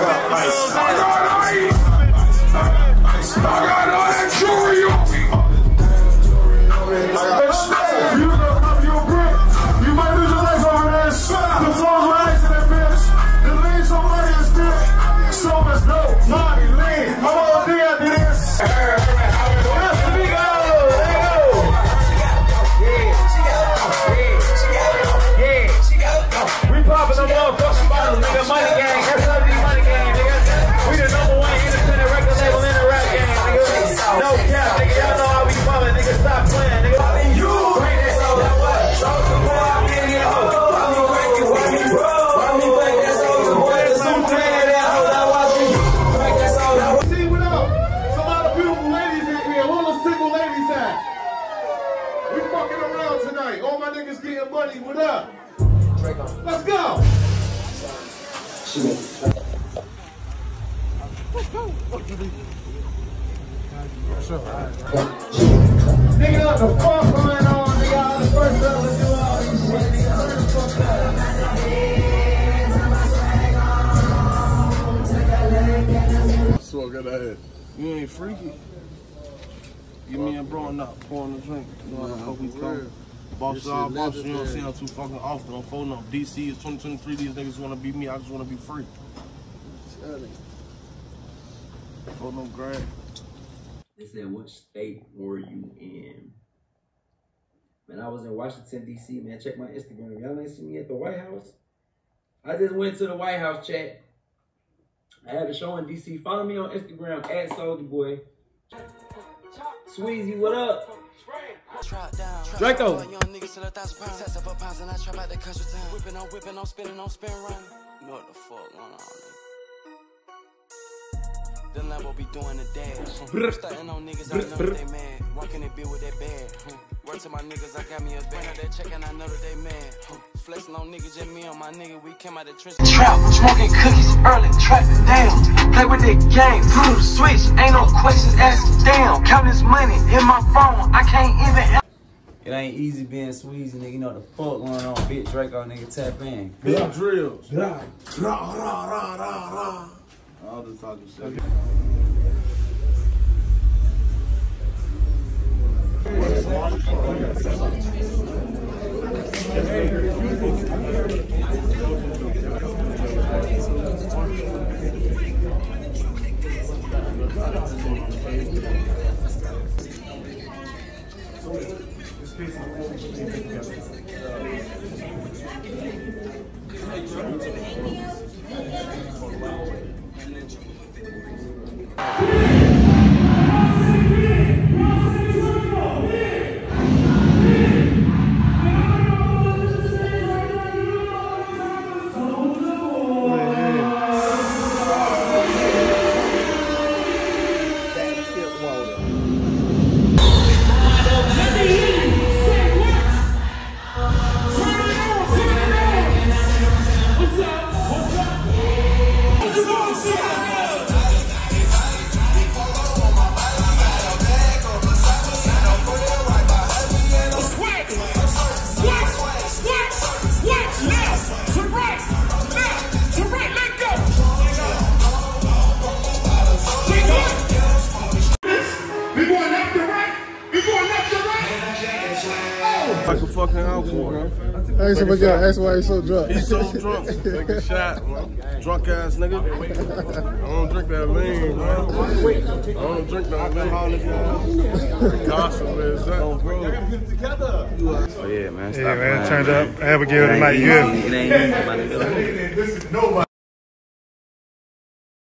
got ice. I got tonight. All my niggas getting money. What up? Let's go. Nigga, what the fuck going on, nigga? I was first up to do all these shit, nigga. Turn the fuck up. Smoke at the head. You ain't freaky. Give me a bro not pouring a drink. You know how the fuck we come. Boss This uh, y'all, boss, you don't see legendary. them too fucking often. I'm phoning up. DC is 2023. These niggas wanna be me. I just wanna be free. Phone them grab. They said, which state were you in? Man, I was in Washington, D.C., man. Check my Instagram. Y'all ain't see me at the White House? I just went to the White House chat. I had a show in D.C. Follow me on Instagram, at Soulja Boy. Sweizy, what up? Draco. Young niggas to the thousand pounds. Test up a pounds and I trap out the country town. Whipping on whipping on spinning on spin run. You know what the fuck going on. The Lambo be doing the dash. Starting on niggas, I know that they mad. Walking it be with that bag. huh. Work to my niggas, I got me a band. That check and I know that they mad. Flexing on niggas, just me and my nigga, we came out the trench. Trap, smoking cookies early, trapping down. Play with that game, flip the switch, ain't no questions asked. Damn, count this money in my phone, I can't even help. It ain't easy being Sweizy, nigga. You know what the fuck going on. Big Draco, nigga. Tap in. Big drills. All this talking shit. We Like a fucking alcohol, man. Hey, so much, that's why he's so drunk. He's so drunk. Take a shot, man. Drunk ass nigga. I don't drink that lean, man. I don't drink that lean. Gossip is that. Oh, bro. Oh, yeah, man. Yeah, man, turned up. Abigail tonight. You hear me? It ain't easy, my nigga. Listen, nobody.